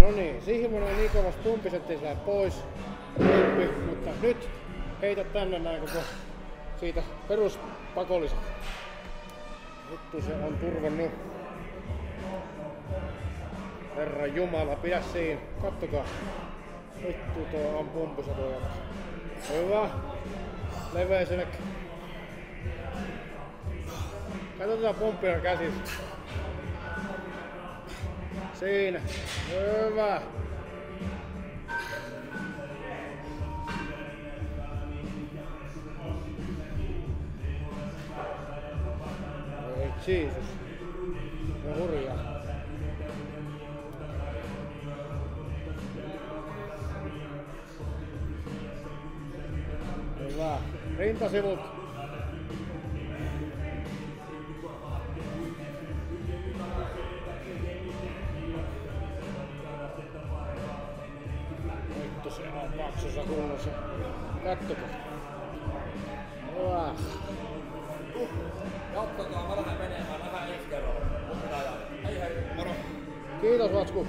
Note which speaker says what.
Speaker 1: No niin, siihen menee niin kovasti pumpis, ettei lähde pois. Pumppi, mutta nyt heitä tänne näin koko siitä peruspakolliset. Vittu se on turvannut. Herra Jumala, pidä siinä. Kattokaa. Vittu tuo on pumpussa. Hyvä. Leveä sinne. Katsotaan pumppia käsissä. Siinä. Hyvä. Ei Jeesus. No hurjaa. Hyvä. Rintasivut. Vittu se on paksussa kunnossa. Kattokaa. Hyvä.
Speaker 2: Jatkakaa, mä lähden menemään, nähdään ensi kerralla. Moro.
Speaker 1: Kiitos Vatsku.